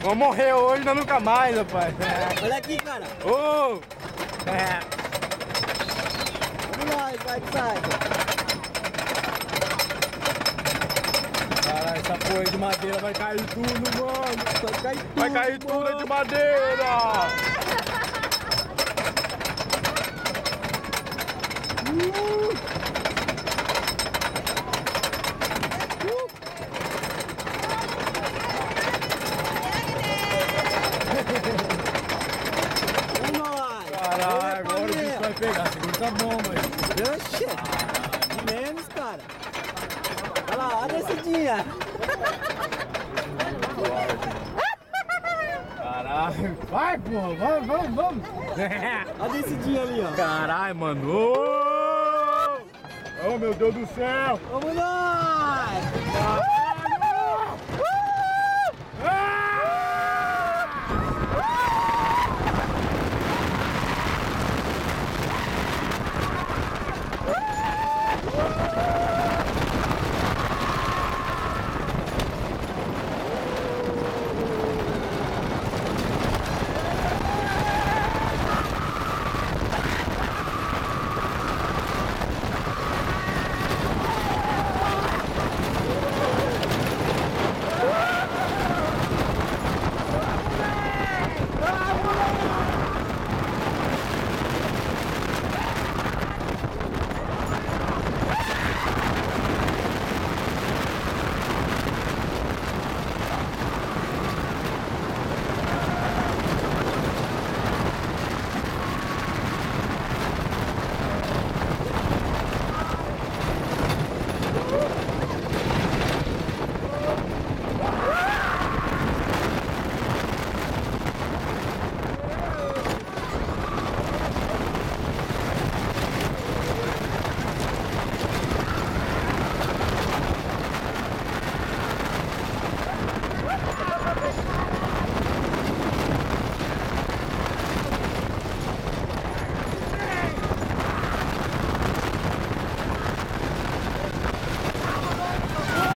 Vamos morrer hoje, não nunca mais, rapaz. Olha aqui, cara. Ô! É. Vamos lá, vai que sai. Caralho, essa porra de madeira vai cair tudo, mano. Vai cair tudo. Vai cair tudo mano. de madeira. Vamos lá. Caralho, agora o bicho vai pegar. Segura essa bomba aí. Oxe. De menos, cara. Olha lá, olha a descidinha. Caralho. Vai, porra. Vamos, vamos, vamos. Olha a descidinha ali, ó. Caralho, mano. Ô! Oh, meu Deus do céu. Vamos lá.